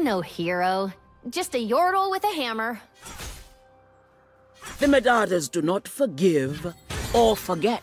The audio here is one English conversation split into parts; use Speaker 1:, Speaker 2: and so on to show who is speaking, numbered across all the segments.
Speaker 1: I'm no hero. Just a yordle with a hammer.
Speaker 2: The Medardas do not forgive or forget.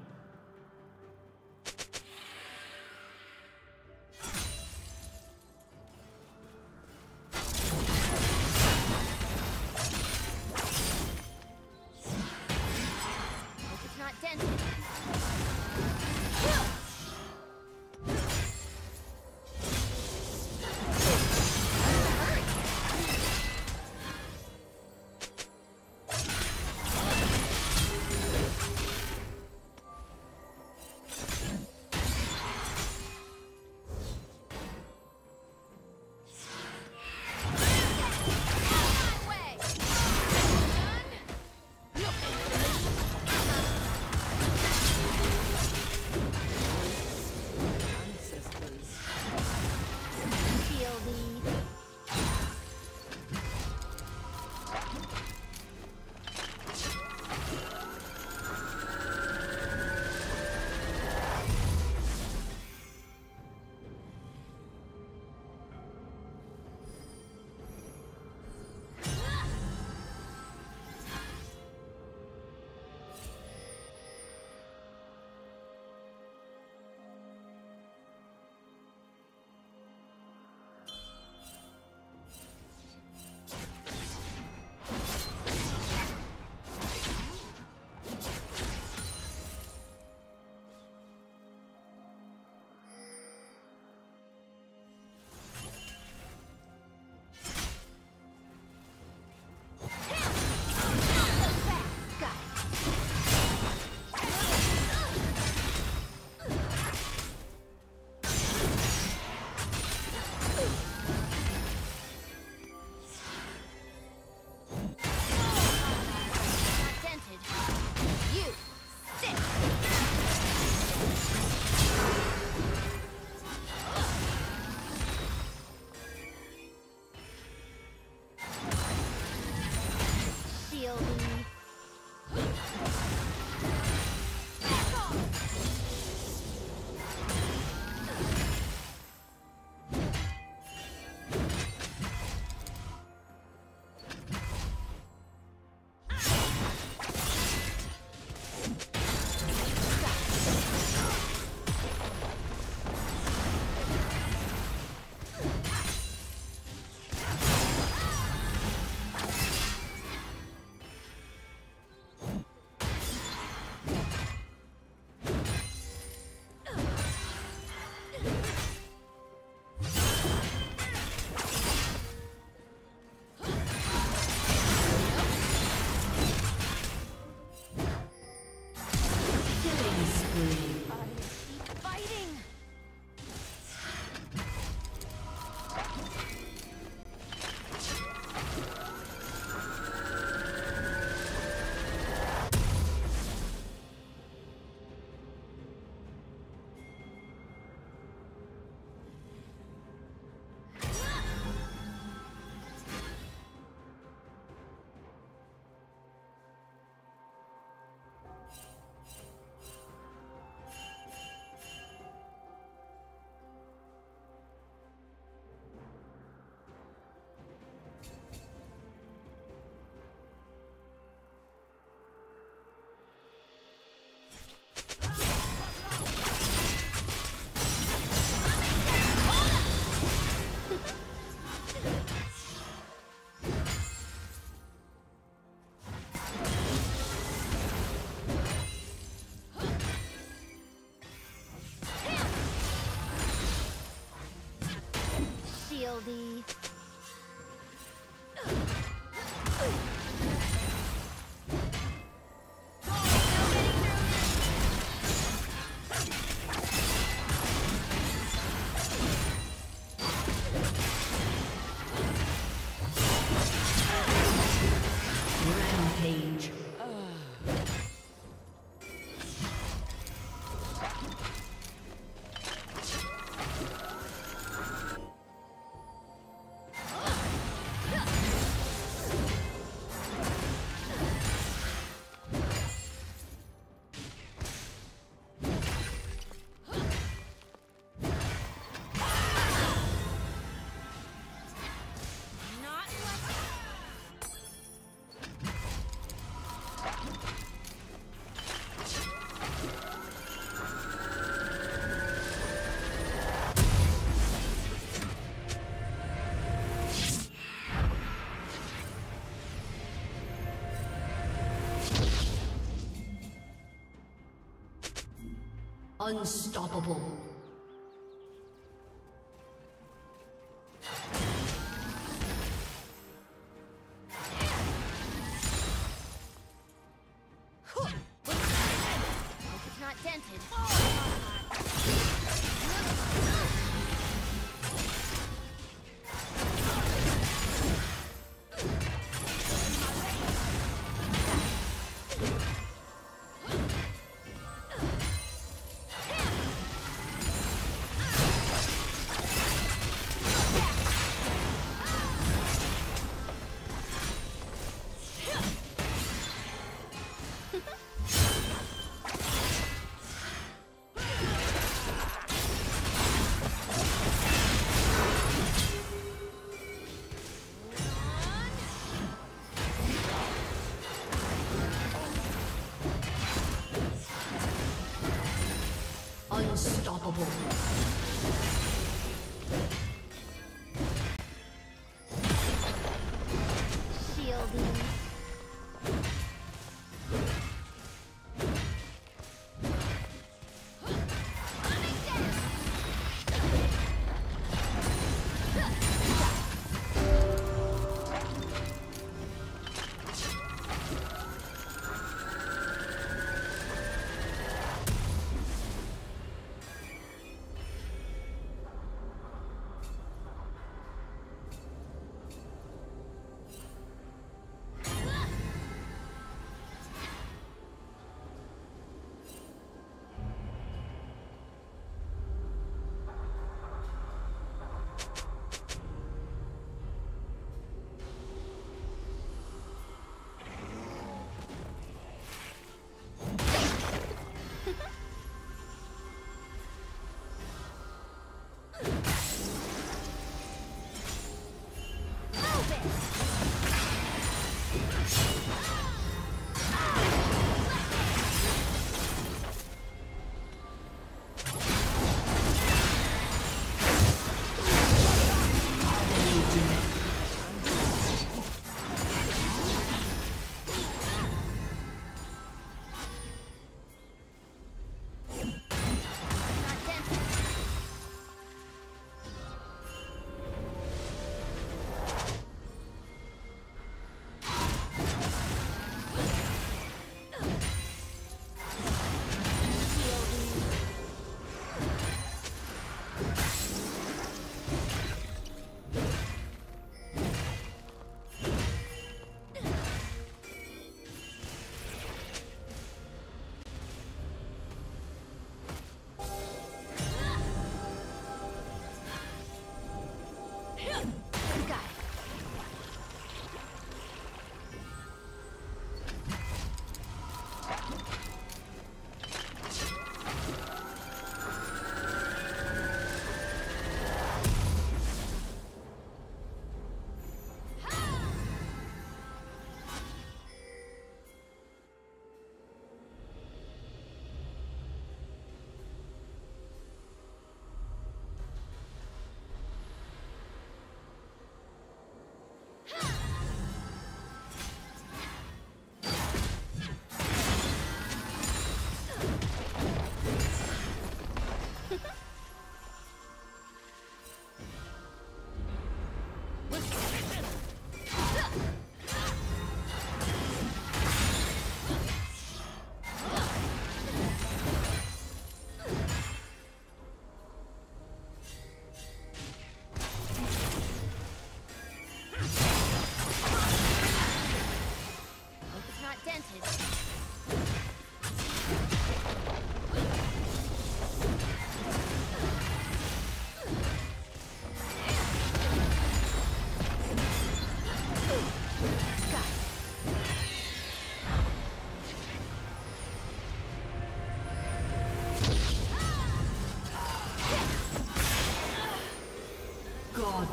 Speaker 3: Unstoppable.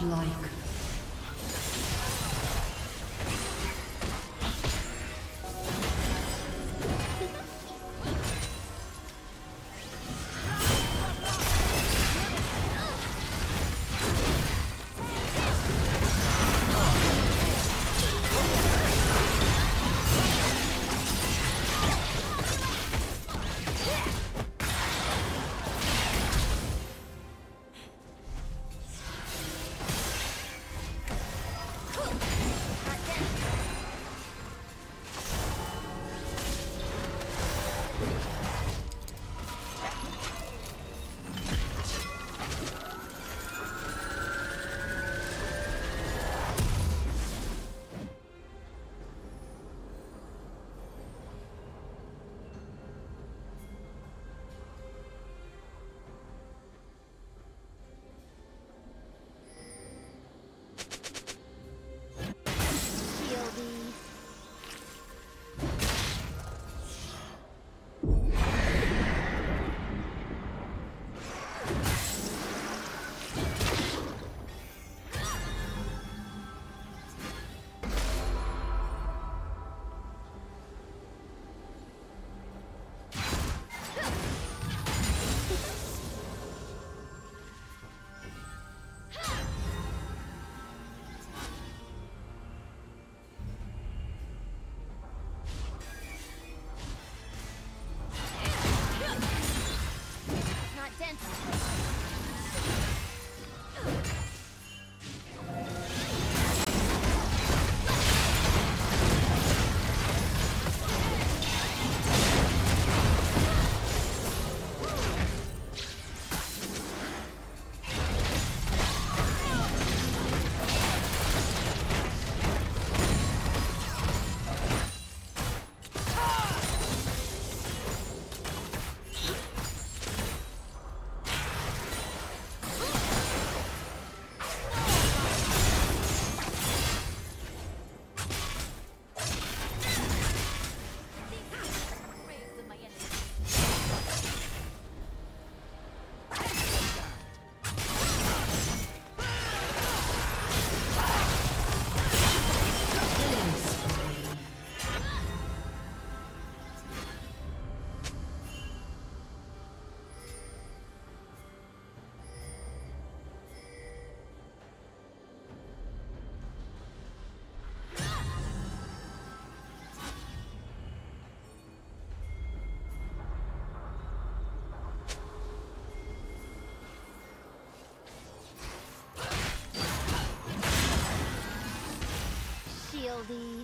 Speaker 3: Godlike.
Speaker 1: Shieldy.